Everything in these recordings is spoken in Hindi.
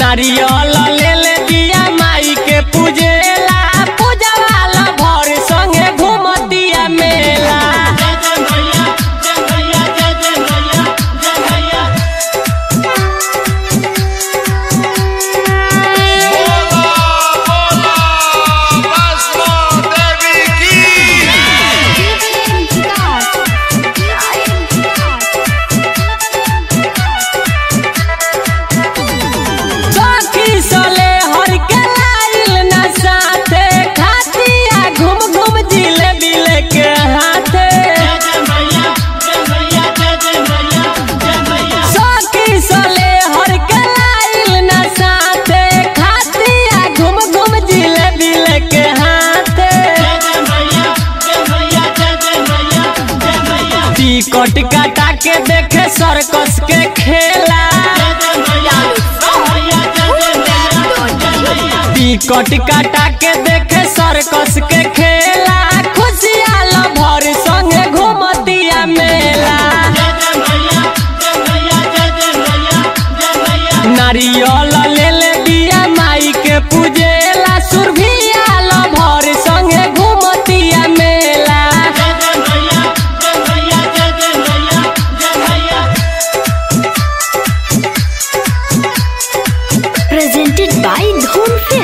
नारियल जिलेबी हाथ। टिकट काटा के देखे सर्कस के खेला। टिकट काटा के देखे सर्कस के खेला। presented by Dhon Film.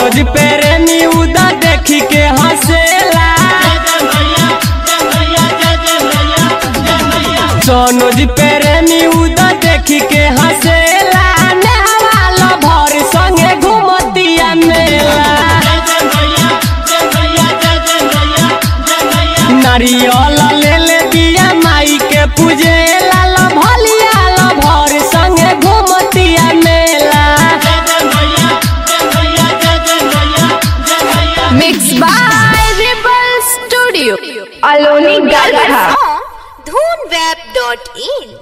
सोनोज प्रेमी उदा देखी के हंसेला। सोनोज प्रेमी उदा देखी के हंसेला। भर संगे घूमतिया मेला। नारियल अलोनी धूम वेब डॉट इन